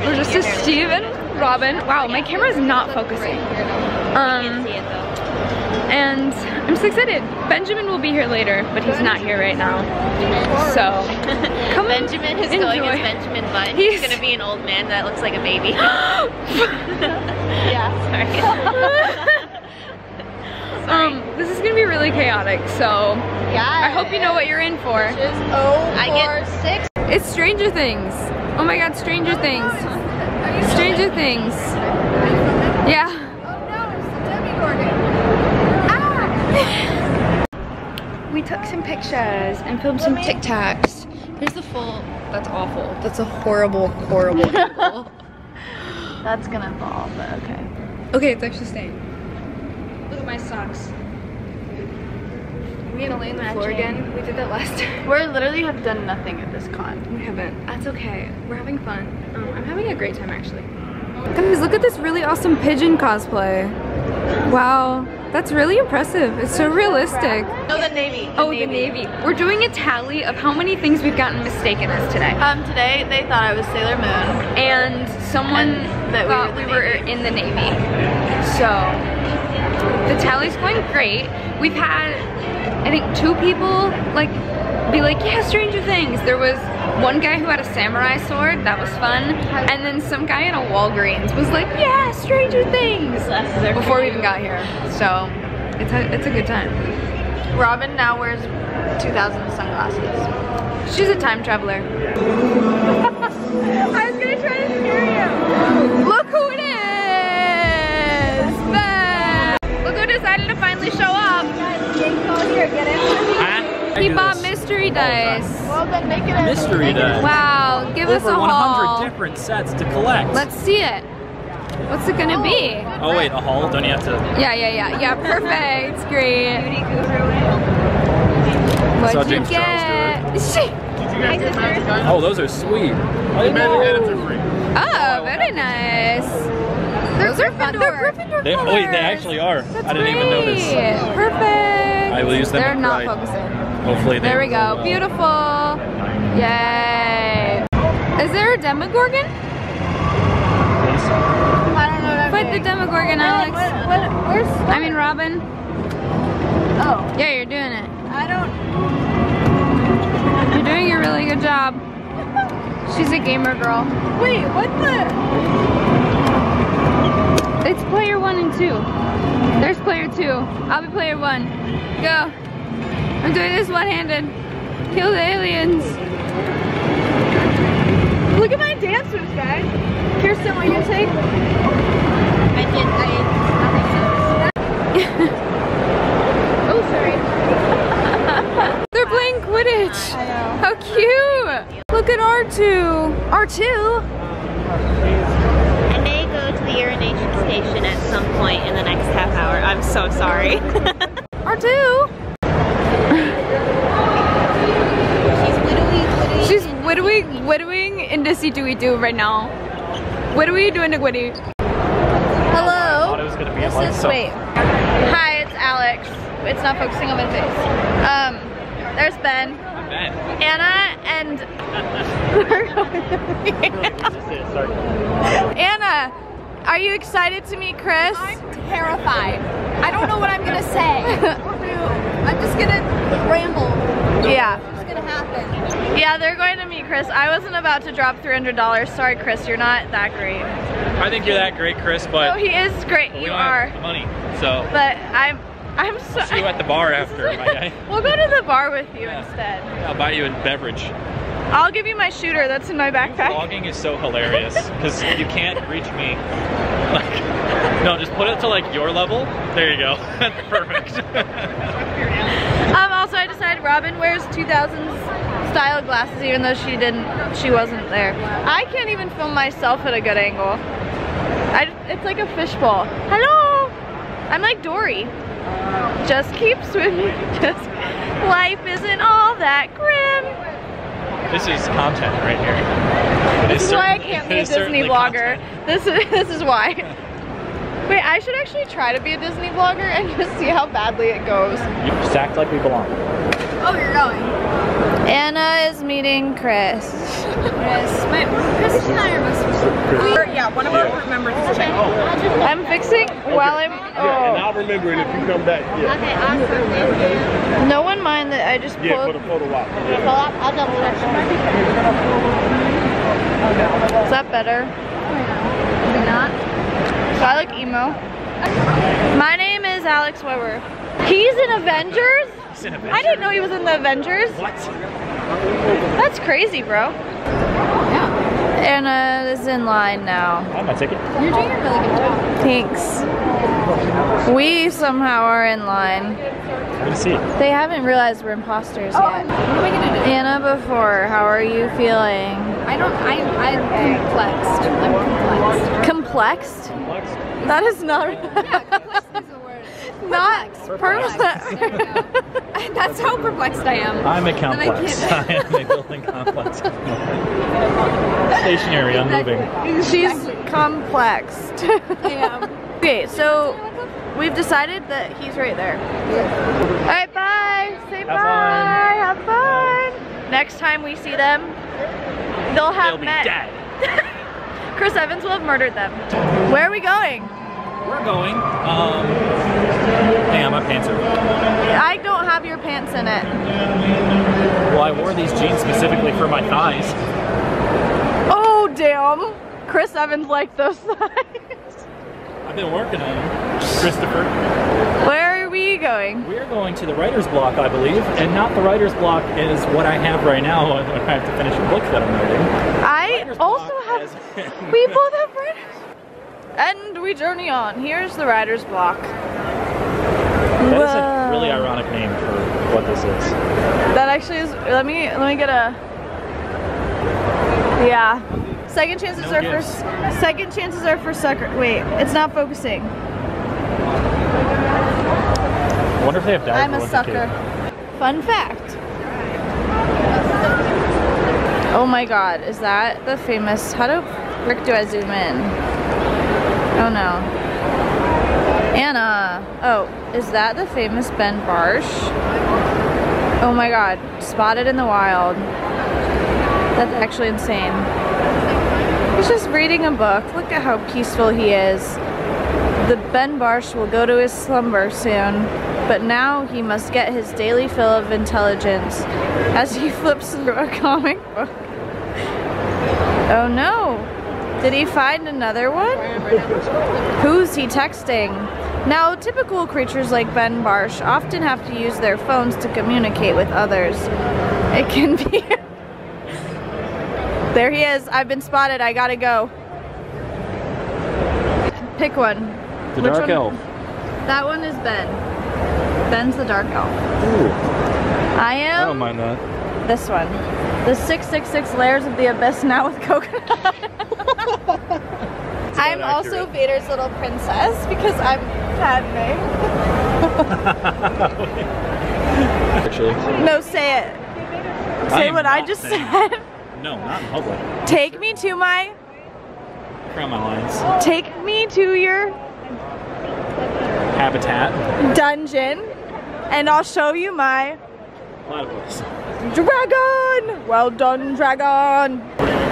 we're just a Steven, Robin. Wow, my camera's not focusing. Um, see it though. and I'm so excited. Benjamin will be here later, but he's not here right now. So, come Benjamin is going enjoy. as Benjamin Button. He's, He's- gonna be an old man that looks like a baby. yeah, sorry. um, this is gonna be really chaotic. So, Yeah. I hope you know what you're in for. Oh, I get- four, six. It's Stranger Things. Oh my God, Stranger Things. Stranger Things. Yeah. Oh no, it's the Demogorgon. Ah! We took some pictures and filmed some TikToks. Here's the full. That's awful. That's a horrible, horrible angle. That's gonna fall, but okay. Okay, it's actually staying. Look at my socks. Are we gonna lay the floor again? We did that last time. We literally have done nothing at this con. We haven't. That's okay. We're having fun. Um, I'm having a great time actually. Guys, look at this really awesome pigeon cosplay. Wow, that's really impressive. It's so realistic. No, the Navy. Oh, the Navy. We're doing a tally of how many things we've gotten mistaken as today. Um, today they thought I was Sailor Moon. And someone And that we were we were in the Navy. So, the tally's going great. We've had, I think, two people like be like, yeah, Stranger Things. There was one guy who had a samurai sword, that was fun. And then some guy in a Walgreens was like, yeah, Stranger Things. Before we even got here. So, it's a, it's a good time. Robin now wears 2000 sunglasses. She's a time traveler. in. He bought mystery dice. Well, then make it a Mystery dice. Wow, give us Over a 100 haul. different sets to collect. Let's see it. What's it gonna be? oh wait, a haul? Don't you have to? Yeah, yeah, yeah, yeah, perfect. Great. saw What'd you James Charles get? Oh, those are sweet. Oh, oh very nice. Those are fun. They're Gryffindor They, oh wait, they actually are. That's I didn't even notice. Perfect. I will use them They're not pride. focusing. Hopefully they. There we go. will. Uh, Beautiful. Yay. Is there a Demogorgon? I don't know what I'm Fight the doing. Demogorgon, Alex. What, what, where's I mean, Robin. Oh, Yeah, you're doing it. I don't. You're doing a really good job. She's a gamer girl. Wait, what the? It's player one and two. There's player two. I'll be player one. Go. I'm doing this one-handed. Kill the aliens. Look at my dance moves, guys. Kirsten, will you take? I did. I Oh, sorry. They're playing Quidditch. I know. How cute. Look at R2. R2? I may go to the urination station at some point in the next half hour. I'm so sorry. R2? She's widowy, widowy. She's widowing, widowing into C2E2 right now. What are we doing to Gwitty? I Hello. thought it was gonna be This like is some- wait. Hi, it's Alex. It's not focusing on my face. Um, there's Ben, Ben. Anna, and Anna. Are you excited to meet Chris? I'm terrified. I don't know what I'm gonna say. I'm just gonna ramble. Yeah. What's gonna happen? Yeah, they're going to meet Chris. I wasn't about to drop $300. Sorry, Chris, you're not that great. I think you're that great, Chris, Oh, but he is great. we You are. the money. So But I'm, I'm so. see you at the bar after, my guy. We'll go to the bar with you Yeah. instead. I'll buy you a beverage. I'll give you my shooter that's in my backpack. Vlogging is so hilarious because you can't reach me. Like, no, just put it to like your level. There you go. That's perfect. Um, also, I decided Robin wears 2000s style glasses even though she didn't, she wasn't there. I can't even film myself at a good angle. I, it's like a fishbowl. Hello! I'm like Dory. Just keep swimming. Just, life isn't all that grim. This is content right here. This is why I can't be a Disney vlogger. content. This is this is why. Wait, I should actually try to be a Disney vlogger and just see how badly it goes. You just act like we belong. Oh, you're going. Anna is meeting Chris. Yes. My, Chris and I are best friends. We, yeah, one of our group members is checking. I'm fixing while I'm. Yeah, and Oh, I'll remember it if you come back. Yeah, Okay, awesome. Thank you. no one mind that I just yeah, for pulled. the photo op. Follow up. I'll double check. Is that better? Maybe not. So I look emo. My name is Alex Weber. He's in Avengers? He's in I didn't know he was in the Avengers. What? That's crazy, bro. Yeah. Anna is in line now. I have my ticket. You're doing a really good job. Thanks. We somehow are in line. Good to see you. They haven't realized we're imposters oh, yet. What am I gonna do? Anna before, how are you feeling? I don't. I. I'm complexed. I'm complexed. Complexed? That is not. Yeah, not Perplexed. perplexed. There you go. That's how perplexed I am. I'm a That I complex. I am a building complex. Stationary, unmoving. She's complexed. I am. okay, so we've decided that he's right there. All right, bye. Say Have bye. Have fun. Next time we see them, they'll have They'll be met. dead. Chris Evans will have murdered them. Where are we going? We're going. Um, my pants are. I don't have your pants in it. Well, I wore these jeans specifically for my thighs. Oh, damn. Chris Evans liked those thighs. I've been working on them. Christopher. Where are we going? We're going to the writer's block, I believe, and not the writer's block is what I have right now when I have to finish a book that I'm writing. I also block have. We both have riders. And we journey on. Here's the rider's block. That is a really ironic name for what this is. That actually is. Let me let me get a. Yeah. Second chances No are gifts. for second chances are for sucker. Wait, it's not focusing. I wonder if they have I'm a sucker. Fun fact. Oh my god, is that the famous how do frick do I zoom in? Oh no. Anna. Oh, is that the famous Ben Barsh? Oh my god, spotted in the wild. That's actually insane. He's just reading a book. Look at how peaceful he is. The Ben Barsh will go to his slumber soon, but now he must get his daily fill of intelligence as he flips through a comic book. Oh no! Did he find another one? Who's he texting? Now, typical creatures like Ben Barsh often have to use their phones to communicate with others. It can be. there he is. I've been spotted. I gotta go. Pick one. The Which Dark one? Elf. That one is Ben. Ben's the dark elf. Ooh, I I am don't mind that. this one. The 666 layers of the abyss now with coconut. I'm also. Vader's little princess because I'm Padme. Actually. No, say it. Say what I just said. No, not in public. Take me to my my lines. take me to your Habitat. dungeon and I'll show you my Platypus. dragon. Well done, dragon.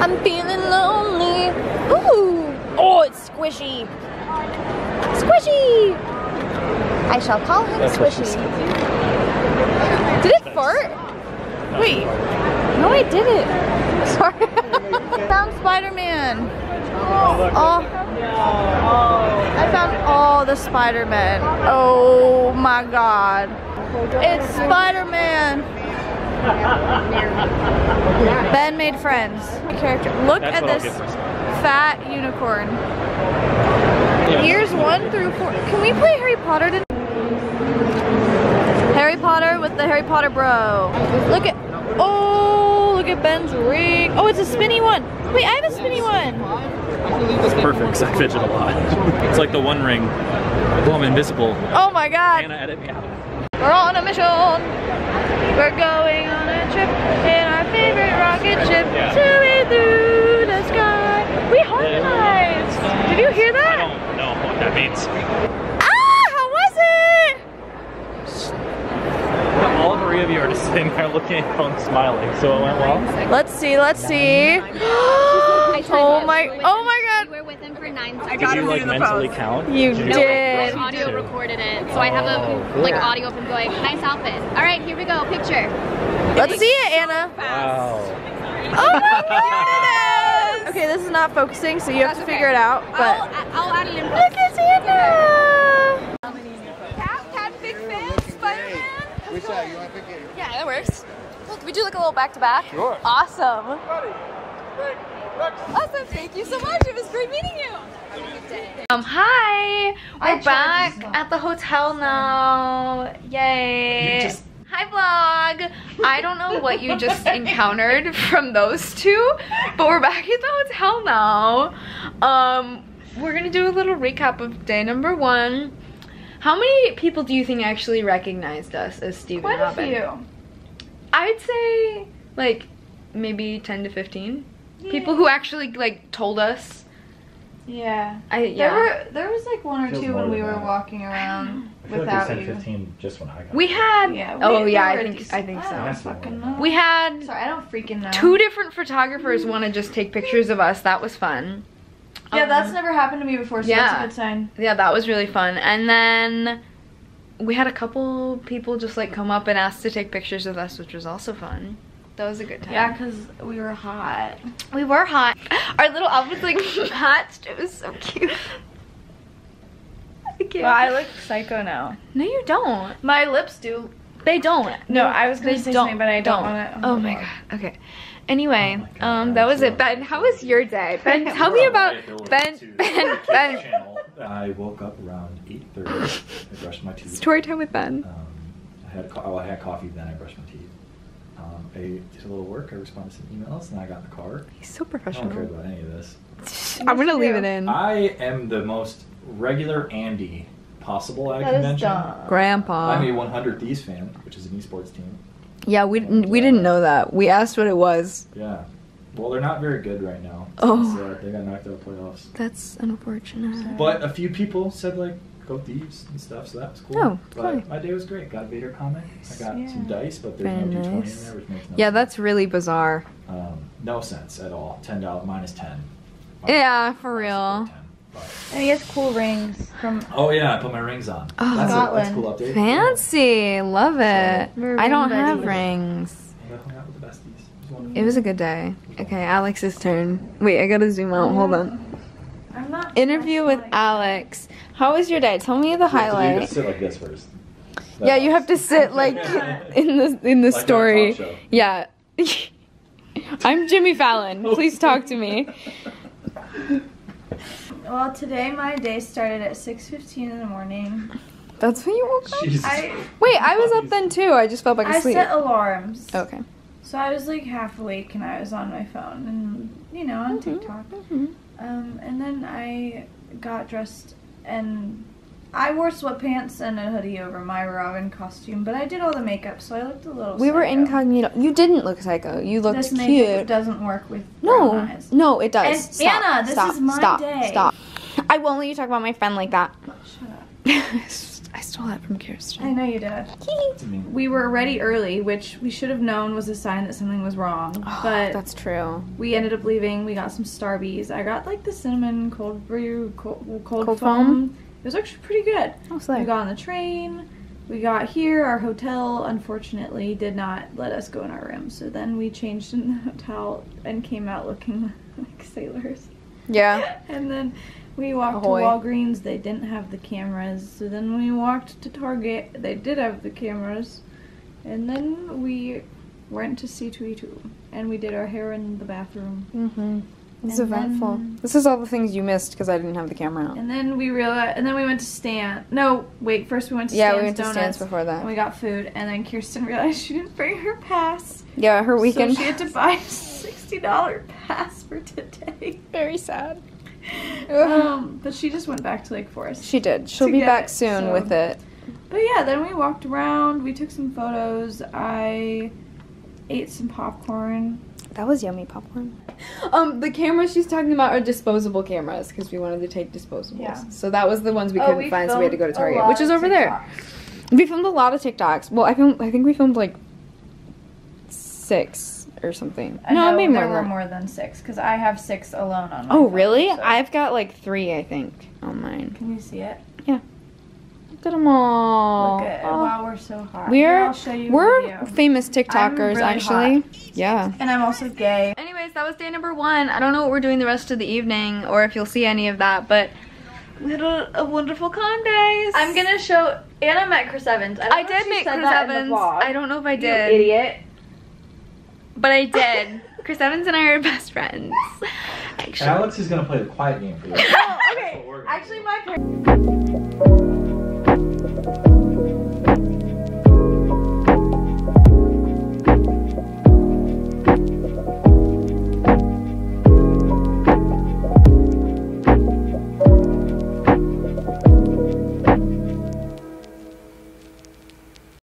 I'm feeling lonely. Ooh. Oh, it's squishy. Squishy. I shall call him That's Squishy. Did it fart? Wait. No, I didn't. Sorry. found Spider-Man. Oh. I found all the Spider-Man. Oh my god. It's Spider-Man. Ben made friends. Character. Look That's at this fat unicorn. Yeah. Years one through four. Can we play Harry Potter today? Harry Potter with the Harry Potter bro. Look at, oh, look at Ben's ring. Oh, it's a spinny one. Wait, I have a spinny one. It's perfect because I fidget a lot. It's like the one ring. Oh, I'm invisible. Oh my god. Anna, edit me out. We're on a mission. We're going on a trip in our favorite rocket ship yeah. zooming through the sky. We harmonized. Did you hear that? I don't know what that means. Ah, how was it? All three of you are just sitting there looking at Kong smiling, so it went well. Let's see, let's see. oh my, oh him for nine Did you like mentally count? You Did did. like, audio two? recorded it. So I have Oh, a like audio of him going, nice outfit. All right, here we go, picture. Let's see it, Anna. Wow. Oh my goodness. Okay, this is not focusing, so you have to figure it out, but. I'll add it in. Look at Anna. Cat, cat, big fan, Spider-Man. Which side? You want to pick it? Yeah, that works. Look, we do like a little back to back. Sure. Awesome. Awesome, thank you so much. It was great meeting you. Um, hi. We're back at the hotel now. Yay. Hi vlog. I don't know what you just encountered from those two, but we're back at the hotel now. Um, we're gonna do a little recap of day number one. How many people do you think actually recognized us as Steve Quite and a few. I'd say like maybe 10 to 15 people who actually like told us. Yeah. I There were there was like one or Feels two when we were that. walking around I feel like they said you. 15 just when I got we had Yeah. oh yeah, I think decent- I think I so. don't fucking know. We had Sorry, I don't freaking know. two different photographers want to just take pictures of us. That was fun. Yeah, Um, that's never happened to me before, so yeah. that's a good sign. yeah, that was really fun. And then we had a couple people just like come up and ask to take pictures of us, which was also fun. That was a good time. Yeah, because we were hot. we were hot. Our little outfits like matched. It was so cute. I can't. Well, I look psycho now. no, you don't. My lips do. They don't. No, I was gonna They say something, but I don't, want to. Oh my god. Okay. Anyway, Oh God, um, that that was was it. Ben, how was your day? Ben, tell me about my Ben. Ben. Ben. I woke up around 8.30. I brushed my teeth. Story time with Ben. Um, I had co- oh, I had coffee, then I brushed my teeth. I did a little work. I responded to some emails, and I got in the car. He's so professional. I don't care about any of this. I'm gonna leave it in. I am the most regular Andy possible at a That is convention. dumb. Grandpa. I'm a 100 Thieves fan, which is an esports team. yeah, we didn't. We didn't know that. We asked what it was. Yeah. Well, they're not very good right now. Oh. since, uh, they got knocked out of playoffs. That's unfortunate. But a few people said like go thieves and stuff, so that was cool. Oh, but cool. my day was great. Got a Vader comic. I got Yeah. some dice, but there's Very no D20 nice. in there, which makes no Yeah, sense. that's really bizarre. um, no sense at all. Ten dollars minus ten. Yeah, for real. 10, but- And he has cool rings from. Oh yeah, I put my rings on. Oh, that's, a, that's a cool update. Fancy, love it. We're I don't ring have buddies. rings. Yeah. I hung out with the besties. It was wonderful. It was a good day. Okay, Alex's turn. Wait, I gotta zoom out. Hold on. I'm not. Interview with like- Alex. How was your day? Tell me the So you have to highlight. sit like this first. Yeah, you have to sit like in the in the Like story. talk. Yeah. I'm Jimmy Fallon. Please talk to me. Well, today my day started at 6:15 in the morning. That's when you woke up. Jesus. I Wait, I was up then too. I just fell back I asleep. set alarms. Okay. So I was like half awake and I was on my phone and you know on Mhm, TikTok. mhm. Um, and then I got dressed and I wore sweatpants and a hoodie over my Robin costume, but I did all the makeup, so I looked a little. We were incognito. You didn't look psycho. You looked This cute. doesn't work with No, eyes. no, it does. And stop, Anna, this stop, is my stop, day. Stop. I won't let you talk about my friend like that. Shut up. I stole that from Kirsten. I know you did. We were ready early, which we should have known was a sign that something was wrong. Oh, but That's true. we ended up leaving. We got some Starbies. I got like the cinnamon cold brew, cold, cold, Cold foam. foam? It was actually pretty good. Oh, We got on the train. We got here. Our hotel, unfortunately, did not let us go in our room. So then we changed in the hotel and came out looking like sailors. Yeah. And then we walked Ahoy. to Walgreens. They didn't have the cameras. So then we walked to Target. They did have the cameras. And then we went to C2E2. And we did our hair in the bathroom. Mm-hmm. It's And eventful. then- This is all the things you missed because I didn't have the camera out. And then we realized, and then we went to Stan. No, wait. First we went to Yeah, Stan's we went to Donuts, Stan's before that. And we got food. And then Kirsten realized she didn't bring her pass. Yeah, her weekend. So she had to buy a sixty dollar pass for today. Very sad. Um, but she just went back to Lake Forest. She did. She'll be back it, soon so- with it. But yeah, then we walked around. We took some photos. I ate some popcorn. That was yummy popcorn. Um, the cameras she's talking about are disposable cameras because we wanted to take disposables. Yeah. So that was the ones we Oh, couldn't we find, so we had to go to Target, which is over there. We filmed a lot of TikToks. Well, I filmed. I think we filmed like six or something. I no, know maybe there more. were than more than six because I have six alone on my Oh, phone, really? so- I've got like three, I think, on mine. Can you see it? Yeah. Look at them all. Look at Oh. Wow, we're so hot. We're- I'll show you We're famous TikTokers, really actually. Yeah. And I'm also gay. Anyways, that was day number one. I don't know what we're doing the rest of the evening or if you'll see any of that, but we had a, a wonderful con, guys. I'm gonna show Anna met Chris Evans. I, don't I know if did she make said Chris that Evans. I don't know if I You did. idiot. But I did. Chris Evans and I are best friends. Actually. Alex is gonna play the quiet game for you. Oh, okay. what we're gonna Actually, my parents.